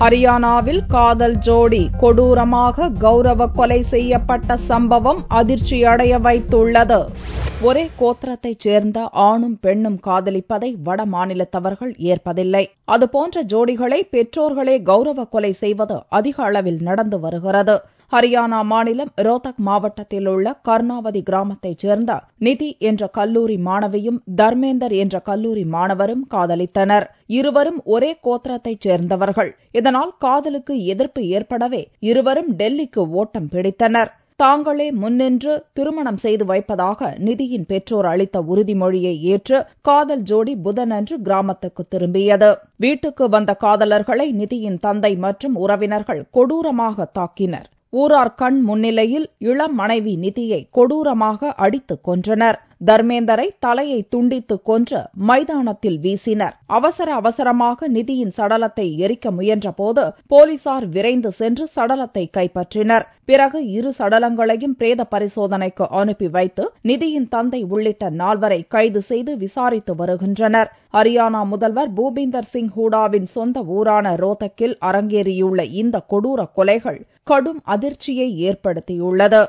ஹரியானாவில் காதல் ஜோடி கொடூரமாக கௌரவ கொலை செய்யப்பட்ட சம்பவம் அதிர்ச்சியடைய வைத்துள்ளது. ஒரே கோத்திரத்தைச் சேர்ந்த ஆணும் பெண்ணும் காதலிப்பதை வட மாநிலத்தவர்கள் ஏற்பதில்லை. அதுபோன்ற ஜோடிகளை பெற்றோர்களே கௌரவ கொலை செய்வது அதிக அளவில் நடந்து வருகிறது. ஹரியானா மாநிலம் ரோத்தக் மாவட்டத்தில் உள்ள கர்ணாவதி கிராமத்தைச் சேர்ந்த நிதி என்ற கல்லூரி மாணவியும் தர்மேந்தர் என்ற கல்லூரி மாணவரும் காதலித்தனர். இருவரும் ஒரே கோத்திரத்தைச் சேர்ந்தவர்கள். இதனால் காதலுக்கு எதிர்ப்பு ஏற்படவே இருவரும் டெல்லிக்கு ஓட்டம் பிடித்தனர். தாங்களே முன்னின்று திருமணம் செய்து வைப்பதாக நிதியின் பெற்றோர் அளித்த உறுதிமொழியை ஏற்று காதல் ஜோடி புதனன்று கிராமத்துக்கு திரும்பியது. வீட்டுக்கு வந்த காதலர்களை நிதியின் தந்தை மற்றும் உறவினர்கள் கொடூரமாக தாக்கினர். ஊரார் கண் முன்னிலையில் இளம் மனைவி நிதியை கொடூரமாக அடித்துக் கொன்றனர் தர்மேந்தரை தலையை துண்டித்து கொன்று மைதானத்தில் வீசினர். அவசர அவசரமாக நிதியின் சடலத்தை எரிக்க முயன்றபோது போலீசார் விரைந்து சென்று சடலத்தை கைப்பற்றினர். பிறகு இரு சடலங்களையும் பிரேத பரிசோதனைக்கு அனுப்பி வைத்து நிதியின் தந்தை உள்ளிட்ட நால்வரை கைது செய்து விசாரித்து வருகின்றனர். ஹரியானா முதல்வர் பூபிந்தர் சிங் ஹூடாவின் சொந்த ஊரான ரோத்தக்கில் அரங்கேறியுள்ள இந்த கொடூர கொலைகள் கடும் அதிர்ச்சியை ஏற்படுத்தியுள்ளது.